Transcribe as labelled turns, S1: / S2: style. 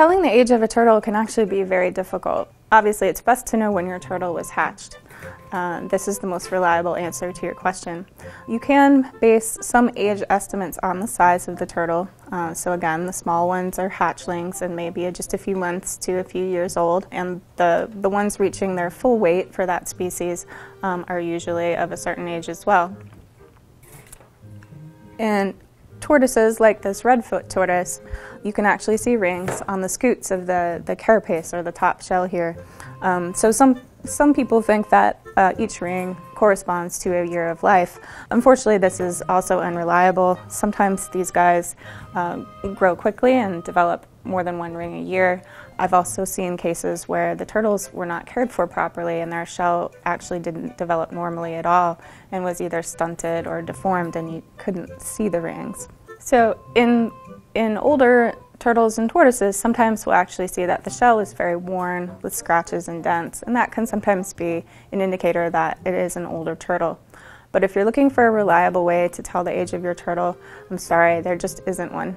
S1: Telling the age of a turtle can actually be very difficult. Obviously, it's best to know when your turtle was hatched. Uh, this is the most reliable answer to your question. You can base some age estimates on the size of the turtle. Uh, so again, the small ones are hatchlings and maybe just a few months to a few years old, and the, the ones reaching their full weight for that species um, are usually of a certain age as well. And tortoises, like this redfoot tortoise, you can actually see rings on the scutes of the, the carapace or the top shell here. Um, so some, some people think that uh, each ring corresponds to a year of life. Unfortunately, this is also unreliable. Sometimes these guys um, grow quickly and develop more than one ring a year. I've also seen cases where the turtles were not cared for properly and their shell actually didn't develop normally at all and was either stunted or deformed and you couldn't see the rings. So in, in older turtles and tortoises, sometimes we'll actually see that the shell is very worn with scratches and dents, and that can sometimes be an indicator that it is an older turtle. But if you're looking for a reliable way to tell the age of your turtle, I'm sorry, there just isn't one.